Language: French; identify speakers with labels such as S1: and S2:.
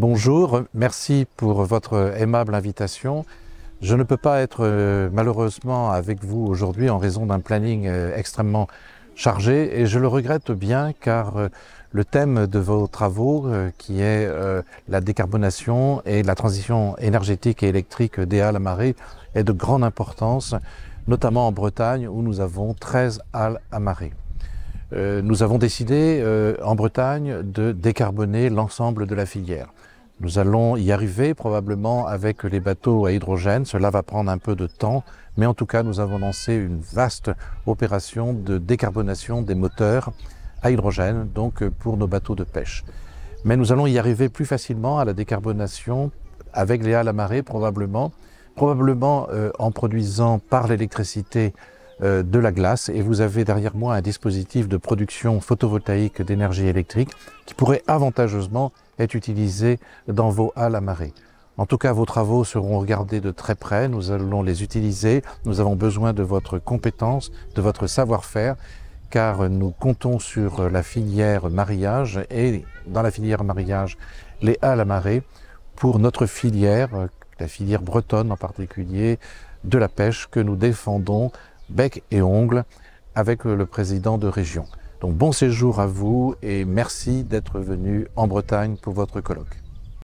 S1: Bonjour, merci pour votre aimable invitation. Je ne peux pas être euh, malheureusement avec vous aujourd'hui en raison d'un planning euh, extrêmement chargé et je le regrette bien car euh, le thème de vos travaux qui est la décarbonation et la transition énergétique et électrique des halles à marée est de grande importance, notamment en Bretagne où nous avons 13 halles à marée. Nous avons décidé en Bretagne de décarboner l'ensemble de la filière. Nous allons y arriver probablement avec les bateaux à hydrogène. Cela va prendre un peu de temps, mais en tout cas, nous avons lancé une vaste opération de décarbonation des moteurs à hydrogène, donc pour nos bateaux de pêche. Mais nous allons y arriver plus facilement à la décarbonation avec les halles à marée probablement, probablement euh, en produisant par l'électricité euh, de la glace. Et vous avez derrière moi un dispositif de production photovoltaïque d'énergie électrique qui pourrait avantageusement est utilisé dans vos halles à marée. En tout cas, vos travaux seront regardés de très près, nous allons les utiliser, nous avons besoin de votre compétence, de votre savoir-faire, car nous comptons sur la filière mariage et dans la filière mariage, les halles à marée, pour notre filière, la filière bretonne en particulier, de la pêche que nous défendons bec et ongle avec le président de région. Donc bon séjour à vous et merci d'être venu en Bretagne pour votre colloque.